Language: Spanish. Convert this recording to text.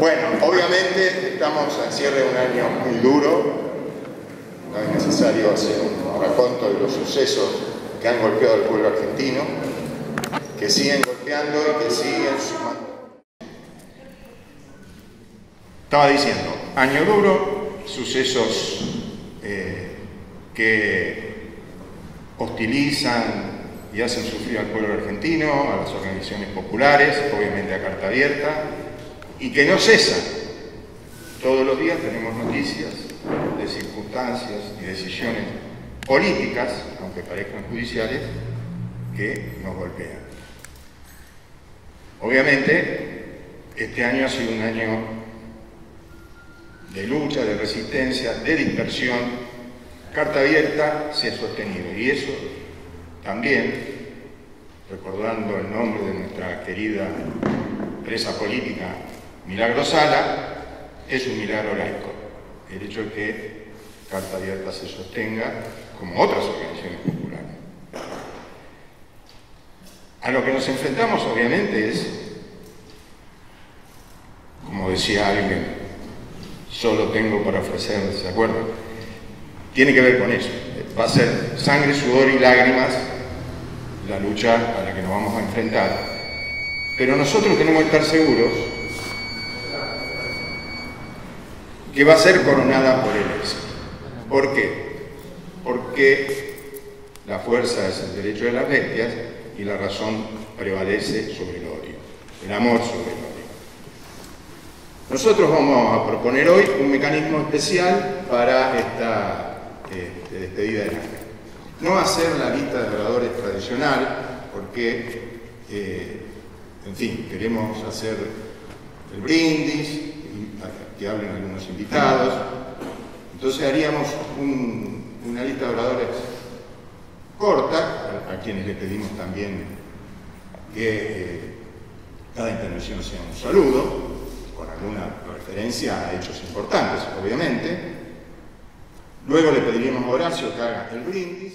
Bueno, obviamente estamos al cierre de un año muy duro, no es necesario hacer un raconto de los sucesos que han golpeado al pueblo argentino, que siguen golpeando y que siguen sumando. Estaba diciendo, año duro, sucesos eh, que hostilizan y hacen sufrir al pueblo argentino, a las organizaciones populares, obviamente a carta abierta, y que no cesan. Todos los días tenemos noticias de circunstancias y decisiones políticas, aunque parezcan judiciales, que nos golpean. Obviamente, este año ha sido un año de lucha, de resistencia, de dispersión. Carta abierta se ha sostenido y eso también, recordando el nombre de nuestra querida presa política Milagro Sala, es un milagro laico. El hecho de que Carta Abierta se sostenga como otras organizaciones populares. A lo que nos enfrentamos obviamente es, como decía alguien, solo tengo para ofrecer, ¿se acuerdan? Tiene que ver con eso. Va a ser sangre, sudor y lágrimas la lucha a la que nos vamos a enfrentar. Pero nosotros tenemos que estar seguros que va a ser coronada por el éxito. ¿Por qué? Porque la fuerza es el derecho de las bestias y la razón prevalece sobre el odio, el amor sobre el odio. Nosotros vamos a proponer hoy un mecanismo especial para esta este, despedida de año. No hacer la lista de oradores tradicional, porque, eh, en fin, queremos hacer el brindis, que hablen algunos invitados. Entonces haríamos una lista de oradores corta, a, quienes le pedimos también que eh, cada intervención sea un saludo, con alguna referencia a hechos importantes, obviamente. Luego le pediríamos a Horacio que haga el brindis.